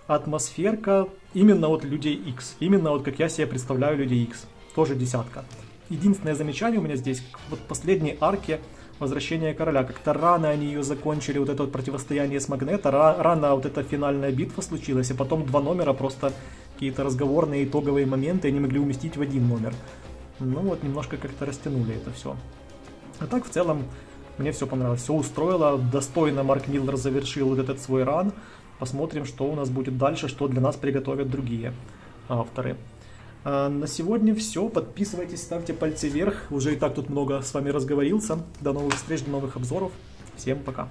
атмосферка именно от Людей X. Именно вот как я себе представляю Людей X. Тоже десятка. Единственное замечание у меня здесь, вот последней арке Возвращение короля. Как-то рано они ее закончили, вот это вот противостояние с Магнета, рано вот эта финальная битва случилась, и потом два номера просто какие-то разговорные итоговые моменты они могли уместить в один номер. Ну вот, немножко как-то растянули это все. А так, в целом, мне все понравилось, все устроило, достойно Марк Миллер завершил вот этот свой ран. Посмотрим, что у нас будет дальше, что для нас приготовят другие авторы. А на сегодня все. Подписывайтесь, ставьте пальцы вверх. Уже и так тут много с вами разговорился. До новых встреч, до новых обзоров. Всем пока.